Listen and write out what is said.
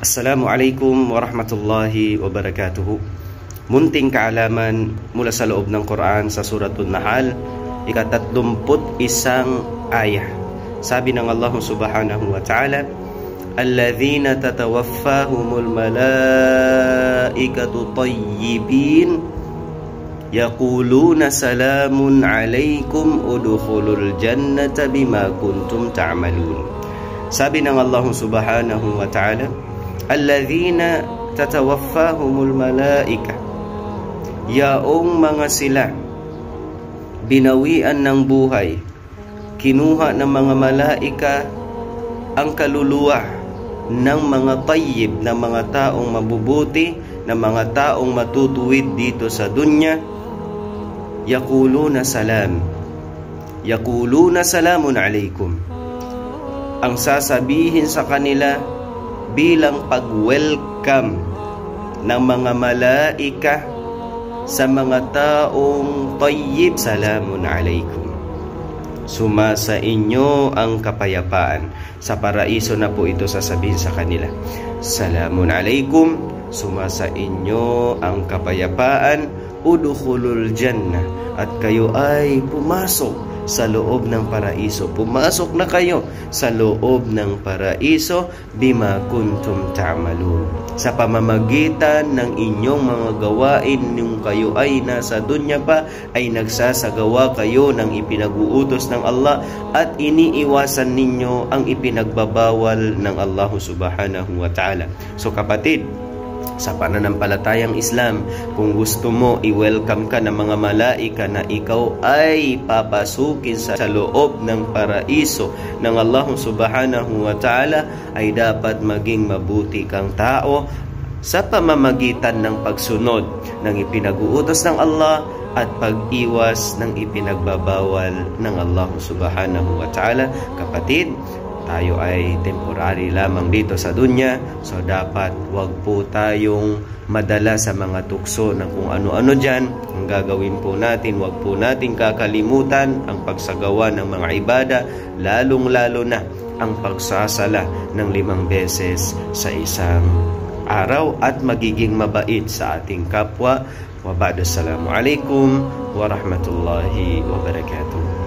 Assalamualaikum warahmatullahi wabarakatuh. Munting kaalaman mula sa loob ng Quran sa Suratul Nahl, ikatatlumput isang ayah. Sabi ng Allah subhanahu wa ta'ala, Alladhina tatawaffahumul malaikatu tayyibin Yaquluna salamun alaykum udkhulul jannata bima kuntum ta'malun. Sabi ng Allah subhanahu wa ta'ala, alladhina tatawaffahumul malaika. Yaong mga sila binawian ng buhay kinuha ng mga malaika ang kaluluwa ng mga tayyib ng mga taong mabubuti ng mga taong matutuwid dito sa dunya. Yakuluna salam. Yakuluna salamun alaikum ang sasabihin sa kanila bilang pag-welcome ng mga malaika sa mga taong tayyib. Salamun alaikum. Suma sa inyo ang kapayapaan. Sa paraiso na po ito sasabihin sa kanila. Salamun alaikum. Suma sa inyo ang kapayapaan. Udukhulul jannah. At kayo ay pumasok sa loob ng paraiso. Pumasok na kayo sa loob ng paraiso bima kuntum ta'malun. Sa pamamagitan ng inyong mga gawain nung kayo ay nasa dunya pa ay nagsasagawa kayo ng ipinag-uutos ng Allah at iniiwasan ninyo ang ipinagbabawal ng Allah subhanahu wa ta'ala. So kapatid, sa pananampalatayang Islam, kung gusto mo i-welcome ka ng mga malaika na ikaw ay papasukin sa loob ng paraiso ng Allah subhanahu wa ta'ala, ay dapat maging mabuti kang tao sa pamamagitan ng pagsunod ng ipinag-uutos ng Allah at pag-iwas ng ipinagbabawal ng Allah subhanahu wa ta'ala. Kapatid, tayo ay temporary lamang dito sa dunya. So dapat wag po tayong madala sa mga tukso ng kung ano-ano dyan. Ang gagawin po natin wag po natin kakalimutan ang pagsagawa ng mga ibada lalong lalo na ang pagsasala ng limang beses sa isang araw at magiging mabait sa ating kapwa. Wa ba'da salamu alaikum wa rahmatullahi wa barakatuh